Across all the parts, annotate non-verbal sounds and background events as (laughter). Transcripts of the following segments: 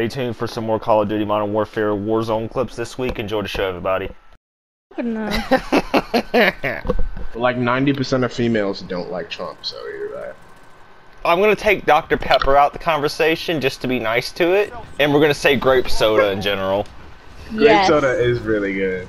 Stay tuned for some more Call of Duty Modern Warfare Warzone clips this week. Enjoy the show, everybody. No. (laughs) Like 90% of females don't like Trump, so you're right. I'm gonna take Dr. Pepper out the conversation just to be nice to it, and we're gonna say grape soda in general. Grape soda is really good,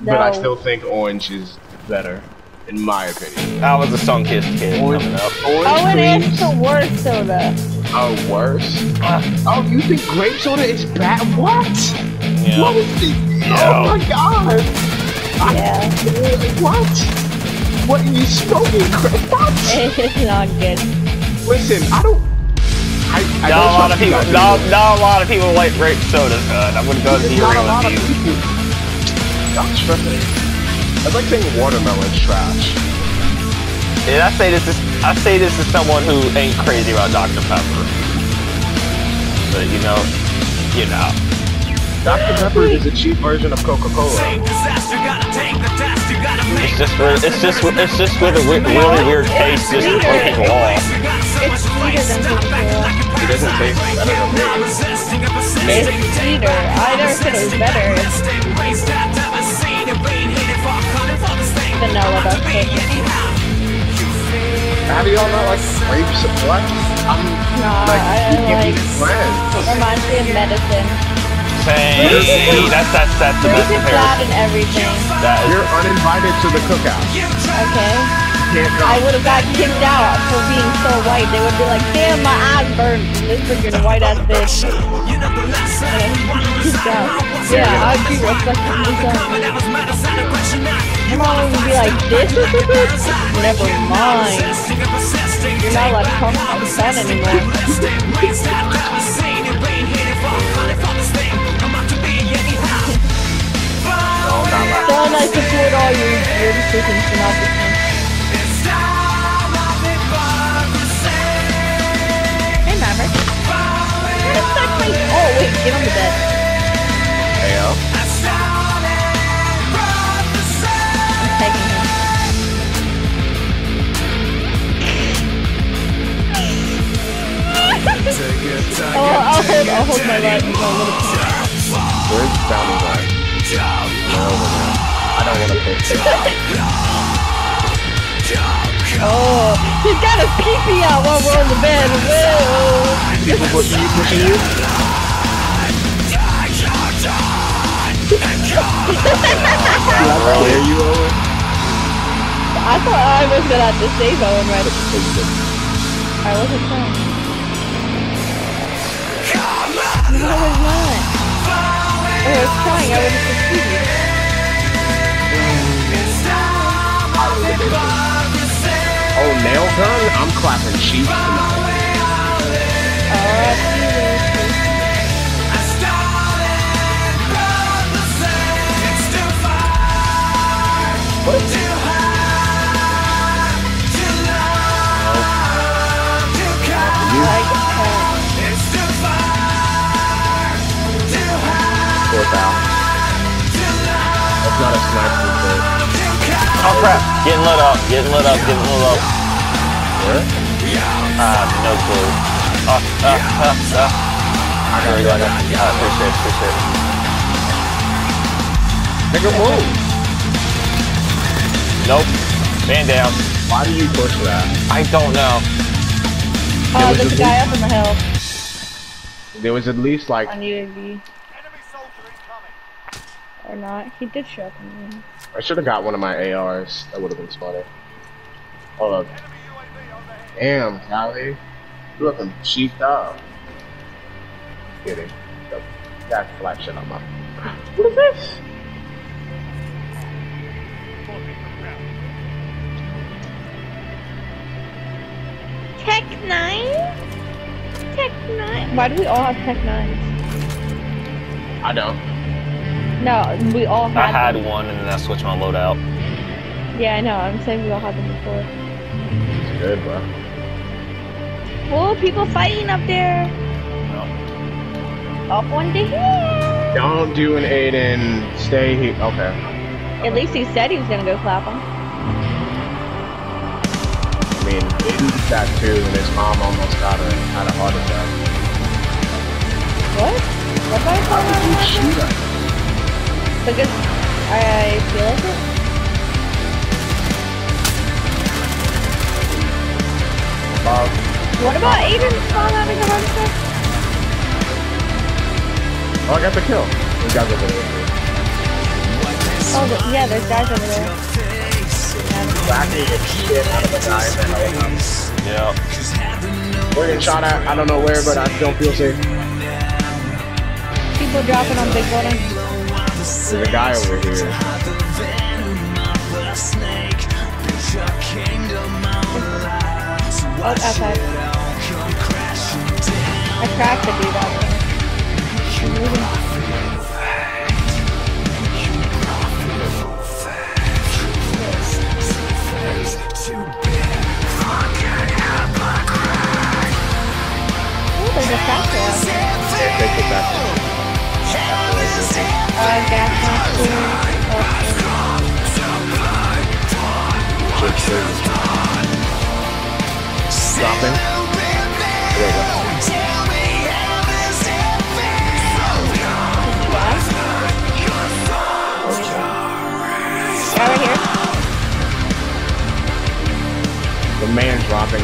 but I still think orange is better, in my opinion. I was a Sunkist kid Orange, coming up. orange Oh, and it's creams the worst soda. Are worse. Ah, Oh, you think grape soda is bad? What? yeah. What is the? Yeah. Oh my god! Yeah. What? What are you smoking? Grape? What? It's (laughs) not good. Listen, I don't. I, I Not a lot of people. Not, not a lot of people like grape soda. Good. I'm gonna go to be Not a lot of with you. people. Stop stressing. That's like saying watermelon's trash. And I say this is I say this as someone who ain't crazy about Dr. Pepper. But you know, you know. Dr. Pepper is a cheap version of Coca-Cola. It's just for, it's just with- it's just with a we- really weird taste just to throw people off. It's sweeter than Coca-Cola. It doesn't taste better than me. It's sweeter. I never said it was better. Vanilla that's Coca-Cola. How do y'all not like grapes? What? I'm Nah, like, I you can't like. be friends. Reminds me of medicine. Same. That's that's that's the best is bad comparison. and everything. That is, You're uninvited to the cookout. Okay. I would have got kicked out for being so white. They would be like, damn, my eyes burned. This freaking white ass bitch. And (laughs) kicked out. Yeah, I'd be respecting myself. Your mom would be like, this is the bitch? Never mind. You're not allowed to talk about that anymore. No, I'm not laughing. So nice to support all your, your decisions and not Just touch my- Oh, wait, get on the bed. Hey, yo. I'm him. oh, I'll hold, I'll hold my leg. with my little Where's the sounding board? No, no, no. I don't want to pick. Oh, he's got his pee-pee out while we're on the bed. Whoa. People pushing (laughs) you, pushing you? Where you Owen? I thought I was gonna have to save Owen right I wasn't trying. No, I was not. If I was trying, I would have succeeded. Mm. Oh, nail gun? I'm clapping cheeks tonight. That's not a sniper, oh crap! Getting lit up, getting lit up, getting lit up. where? Ah, no clue. Ah, ah, ah. I There we gotta go. go. Ah, appreciate it, appreciate it. Nigga, move. Nope. Man down. Why do you push that? I don't know. Oh, was there's a a guy up in the hill There was at least like on UAV. Or not. He did show up in the room. I should have got one of my ARs. That would have been smarter. Hold up. Damn, Callie. You looking cheeked out. Kidding. That flat shit on my. What is this? Tech 9? Tech 9? Why do we all have Tech 9s? I don't. No, we all I had had them. one and then I switched my loadout. Yeah, I know. I'm saying we all had them before. It's good, bro. Whoa, people fighting up there. No. Up on the hill. Don't do an Aiden. Stay here. Okay. At least he said he was gonna go clap him. I mean, Aiden did that too, and his mom almost got a, had a heart attack. What? Somebody fall out? You shoot at Because I feel like it. Bob. What about Aiden fall out in the heart attack? Oh, I got the kill. We got the kill. Oh, the- yeah, there's guys over there. Whacking the shit out of the guy in the helicopter. Yeah. We're getting shot at. I don't know where, but I don't feel safe. People dropping on big building. There's a guy over here. Oh, outside. I cracked the dude out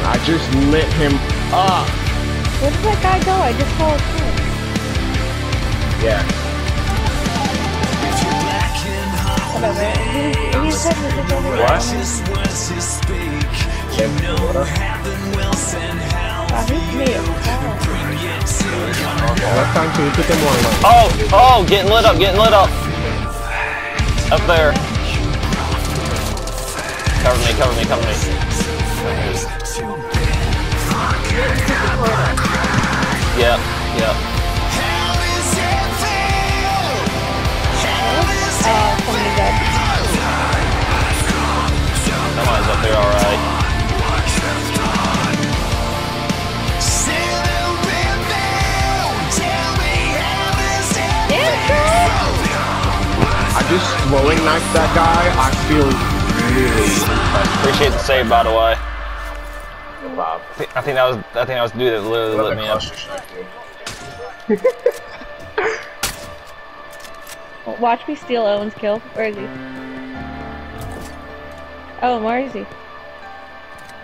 I just lit him up. Where did that guy go? I just saw a kid. Yeah. Whatever. He, he said this is over What? Wow, me. Left time to put them on line. Oh, oh, getting lit up, getting lit up. Up there. Cover me, cover me, cover me. Yep, yep. Uh, dead. Somebody's up there, alright. I just throwing knife that guy. I feel really Appreciate the save, by the way. Bob. I think, I think that was I think that was the dude that literally lit me up. (laughs) Watch me steal Owen's kill. Where is he? Owen, where is he?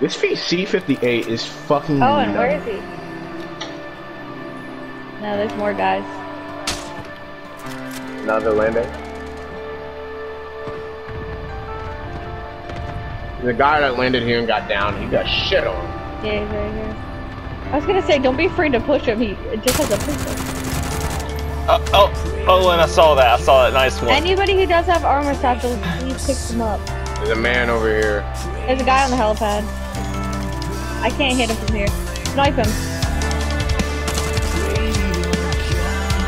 This C58 is fucking. Owen, where nuts. is he? No, there's more guys. Another landing. The guy that landed here and got down, he got shit on. Yeah, he's right here. I was gonna say, don't be afraid to push him. He just has a pistol. Oh, oh, oh, and I saw that. I saw that nice one. Anybody who does have armor satchels, please pick them up. There's a man over here. There's a guy on the helipad. I can't hit him from here. Snipe him.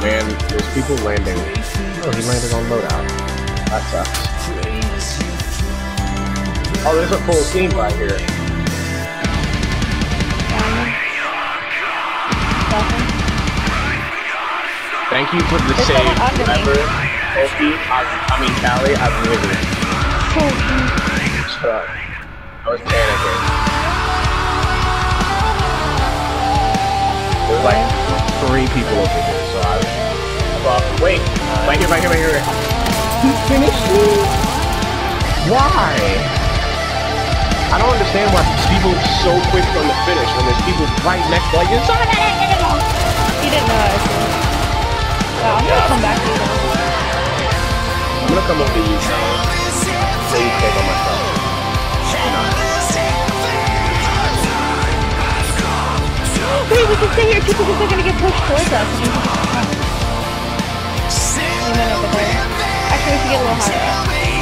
Man, there's people landing. Oh, he landed on loadout. That sucks. Oh, there's a full team right here. Thank you for the There's save, someone under me. remember? Opie, I, I mean, Callie, I've lived Shut up. I was panicking. There's like three people over here, so I was. Well, wait. Right here, right here, right here. He finished me? Why? I don't understand why people are so quick on the finish when there's people right next to like, He didn't know I was Wow, I'm gonna come back to you now. I'm gonna come over to you now. So you take on myself. You're. Wait, we can stay here too because they're gonna get pushed towards us. We went over there. Actually, we should get a little higher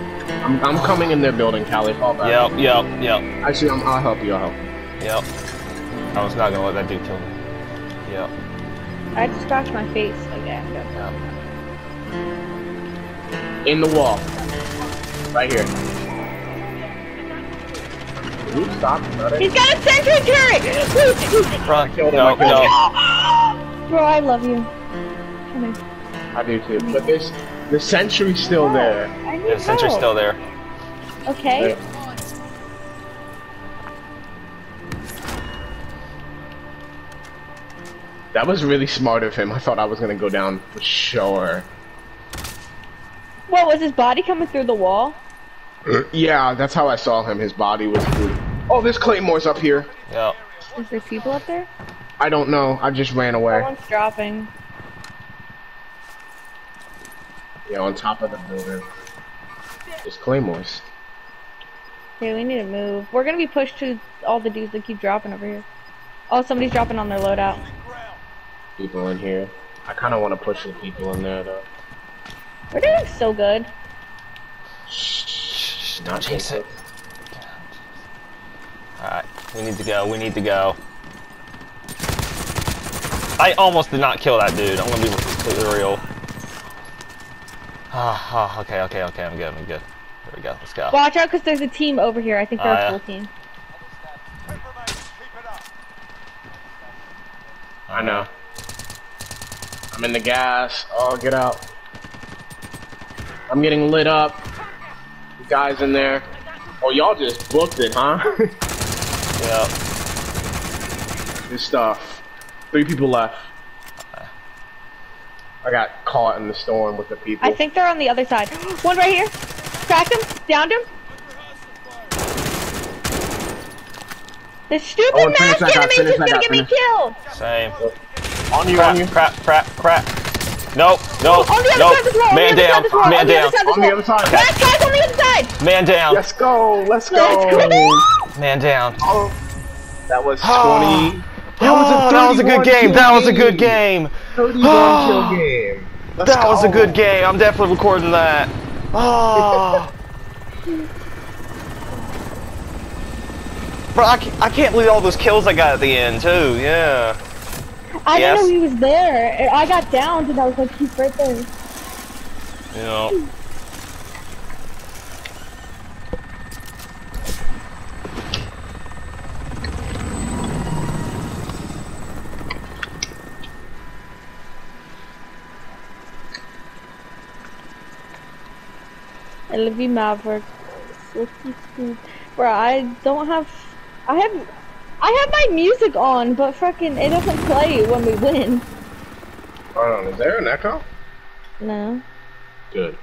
I'm, I'm coming in their building, Callie. Fall back. Yep, yep, yep, Actually, I'm, I'll help you. I'll help you. yep. I was not gonna let that dude kill me. Yep. I had to scratch my face again. yep. In the wall. Right here. Can you stop, brother? He's got a sentry turret! Run. killed him, No, no. Bro, I love you. Come here. I do too. But this, the sentry's still there. I need Yeah, the sentry's help. still there. Okay. That was really smart of him. I thought I was gonna go down for sure. What, was his body coming through the wall? Uh, yeah, that's how I saw him. His body was through. Oh, this Claymore's up here. Yeah. Is there people up there? I don't know. I just ran away. Someone's dropping. Yeah, on top of the building. It's Claymore's. Okay, we need to move. We're gonna be pushed to all the dudes that keep dropping over here. Oh, somebody's dropping on their loadout. People in here. I kind of want to push the people in there though. We're doing so good. Shh, don't chase it. Alright, we need to go, we need to go. I almost did not kill that dude, I'm gonna be completely real. Ah, oh, okay, okay, okay, I'm good, I'm good. There we go, let's go. Watch out, because there's a team over here. I think they're Oh, a yeah? full team. I know. I'm in the gas. Oh, get out. I'm getting lit up. The guys in there. Oh, y'all just booked it, huh? (laughs) Yeah. Good stuff. Three people left. I got caught in the storm with the people. I think they're on the other side. (gasps) One right here. Cracked him. Downed him. The stupid Oh, and mask that enemy is that gonna get me killed. Same. on you, on you. Crap, crap, crap, crap. Nope, nope, On the other nope. side of this wall. on Man the other down, side of this wall. man on the down, other side of this On the wall. other side. Last guy's on the other side. man down, Let's go. Let's go. Let's go. man down. Oh, that was (gasps) 20. Oh. That was a that was a good game. That was a good game. 31 Oh. Ah, kill game. Let's That was a good game. I'm definitely recording that. Oh. (laughs) Bro, I can't, I can't believe all those kills I got at the end too. Yeah. I Yes. didn't know he was there. I got down and I was like, he's right there. You know. I love you, Maverick. Bro, I don't have. I have. I have my music on, but fucking it doesn't play when we win. Hold on, is there an echo? No. Good.